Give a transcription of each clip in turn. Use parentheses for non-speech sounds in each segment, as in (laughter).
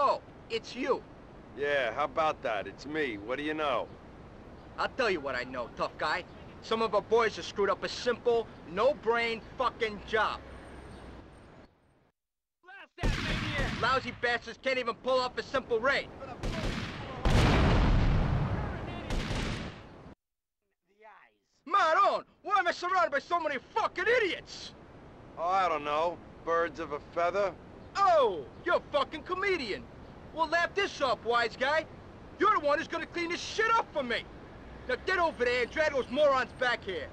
Oh, it's you. Yeah, how about that? It's me. What do you know? I'll tell you what I know, tough guy. Some of our boys have screwed up a simple, no-brain fucking job. Lousy bastards can't even pull off a simple raid. Maron, why am I surrounded by so many fucking idiots? Oh, I don't know. Birds of a feather? Oh, you're a fucking comedian. Well, laugh this up, wise guy. You're the one who's gonna clean this shit up for me. Now get over there and drag those morons back here.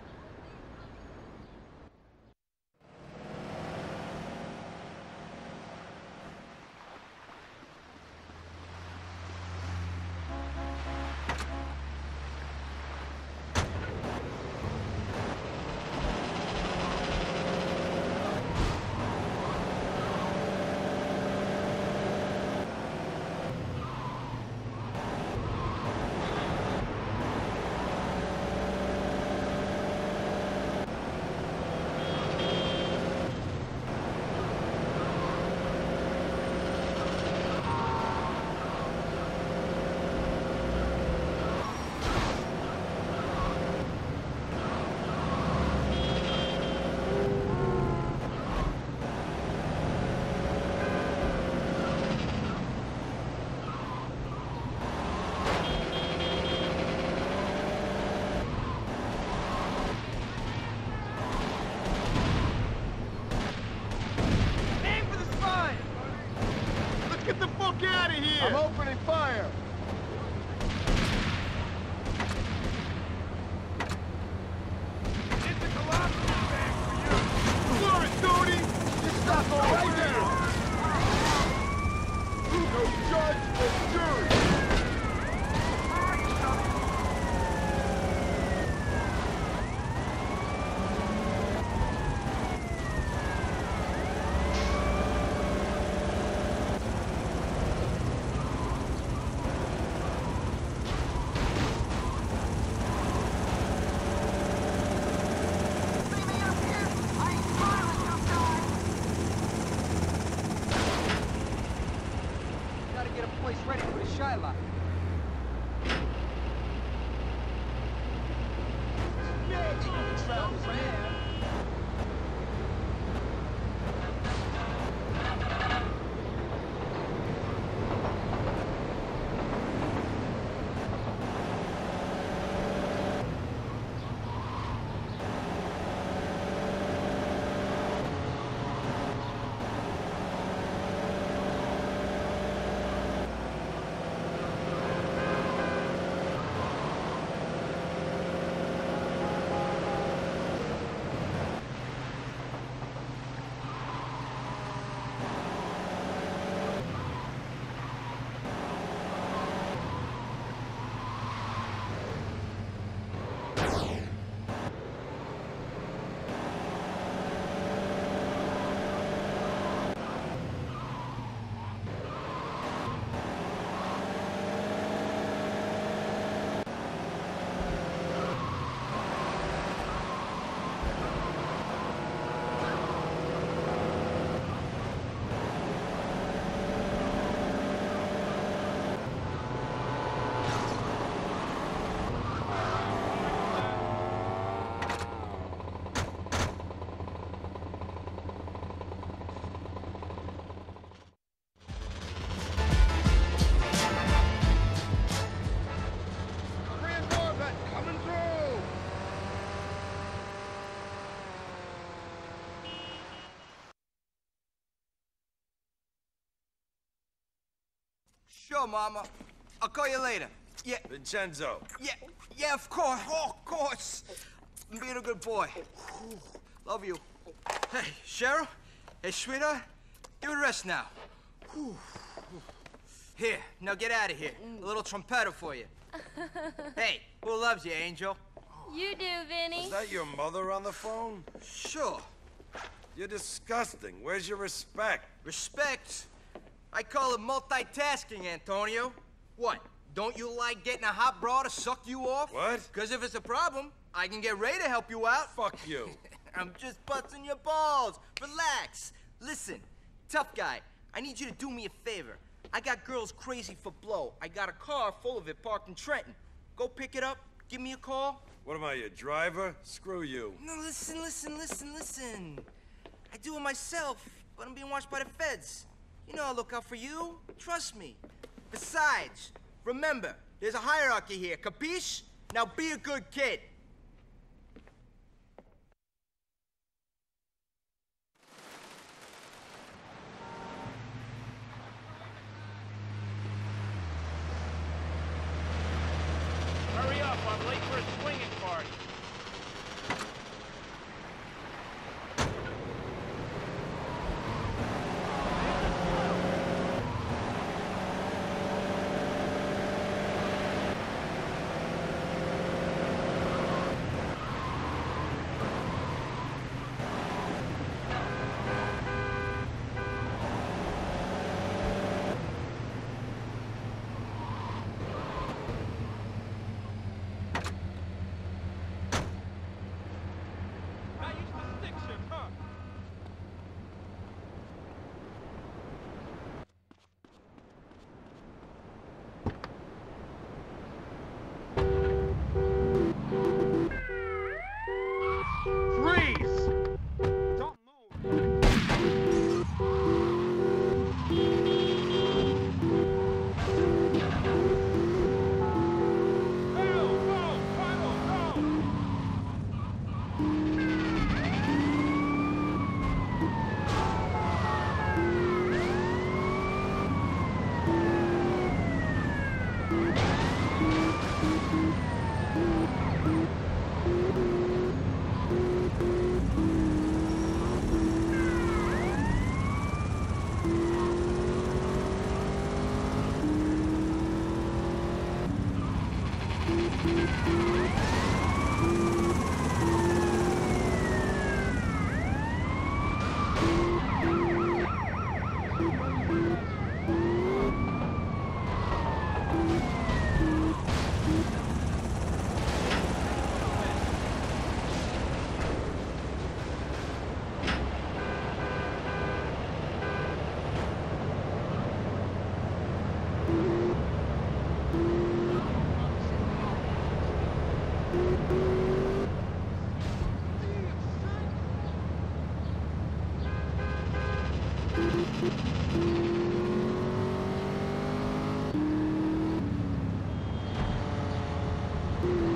Get a place ready for the Shylock. Sure, Mama. I'll call you later. Yeah, Vincenzo. yeah, yeah, of course. Oh, of course. I'm being a good boy. Love you. Hey, Cheryl. Hey, sweetheart. Give it a rest now. Here, now get out of here. A little trumpeter for you. (laughs) hey, who loves you, Angel? You do, Vinny. Is that your mother on the phone? Sure. You're disgusting. Where's your respect? Respect. I call it multitasking, Antonio. What? Don't you like getting a hot bra to suck you off? What? Because if it's a problem, I can get Ray to help you out. Fuck you. (laughs) I'm just busting your balls. Relax. Listen, tough guy, I need you to do me a favor. I got girls crazy for blow. I got a car full of it parked in Trenton. Go pick it up, give me a call. What am I, your driver? Screw you. No, listen, listen, listen, listen. I do it myself, but I'm being watched by the feds. You know I'll look out for you. Trust me. Besides, remember, there's a hierarchy here, capiche? Now be a good kid. Hurry up, I'm late Mm-hmm.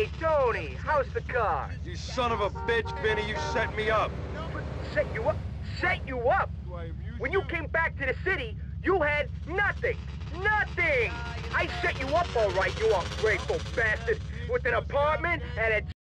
Hey, Toni, how's the car? You son of a bitch, Vinny, you set me up. Set you up? Set you up? When you came back to the city, you had nothing. Nothing! I set you up all right, you ungrateful bastard, with an apartment and a